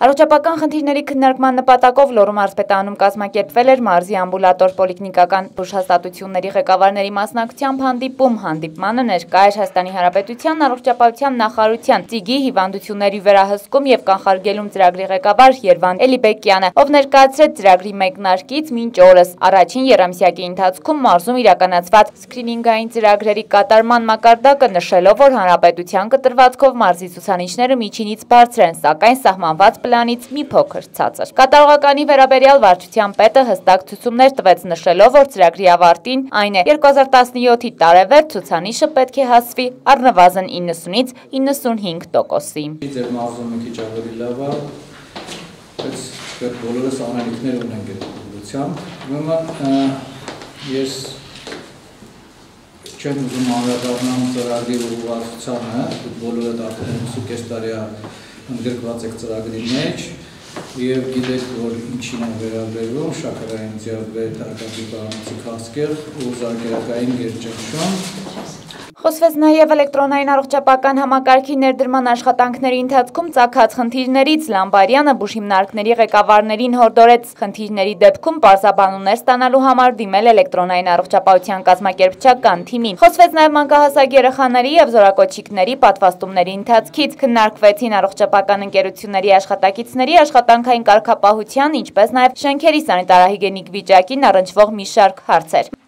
Առողջապական խնդիրների քննարկման նպատակով Լոռու մարզպետանում կազմակերպվել էր մարզի ամբուլատոր պոլիկլինիկական բուժհաստատությունների ղեկավարների մասնակցությամբ հանդիպում։ Հանդիպմանը ներկա էր Հայաստանի Հանրապետության առողջապահության նախարարության ծիգի հիվանդությունների վերահսկում եւ կանխարգելում ծրագրի ղեկավար Երվան Էլիբեկյանը, ով ներկայացրեց ծրագրի մեկնարկից մինչ օրս առաջին երամսյակի ընթացքում մարզում իրականացված սկրինինգային ծրագրերի կատարման մակարդակը նշելով, որ հանրապետության կտրվածքով մարզի ցուցանիշները միջինից բարձր են, սակայն սահմանված պլանից մի փոքր ցածր։ Կատարողականի վերաբերյալ վարչության պետը հստակ ցուցումներ տվեց նշելով, որ ծրագրի ավարտին, այն է. 2017-ի տարեվերջ ցուցանիշը պետք է հասվի առնվազն 90-ից 95%-ի։ Ձեր մարզումը քիչ ավելի լավ է, բայց դեռ բոլորս անելիքներ ունենք այդ ուղղությամբ։ Ուրեմն ես չեմ ուզում անդրադառնամ ծրագրի ուղղվածությանը, բոլորը դա 50 տարի է ընդգրկված եք ծրագրի մեջ եւ գիտեք որ ինչին է վերաբերվում շաքարային դիաբետ, արկադի բանացի քաղցկեղ ու զարգերակային գերճնշում Խոսվեց նաև էլեկտրոնային առողջապական համակարգի ներդրման աշխատանքների ընթացքում ծագած խնդիրներից Լամբարյանը բուժհիմնարկների ղեկավարներին հորդորեց խնդիրների դեպքում պարզաբանումներ ստանալու համար դիմել էլեկտրոնային առողջապահության կազմակերպչական թիմին։ Խոսվեց նաև մանկահասակ երեխաների եւ զորակոչիկների պատվաստումների ընթացքից քննարկվեցին առողջապական ընկերությունների աշխատակիցների աշխատանքային կարգապահության, ինչպես նաև շենքերի սանիտարահիգենիկ վիճակին առնչվող մի շարք հարցեր։